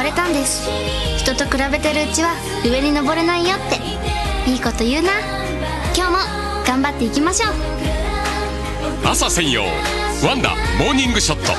わたんです。人と比べてるうちは上に登れないよって。いいこと言うな。今日も頑張っていきましょう。朝専用。ワンダモーニングショット。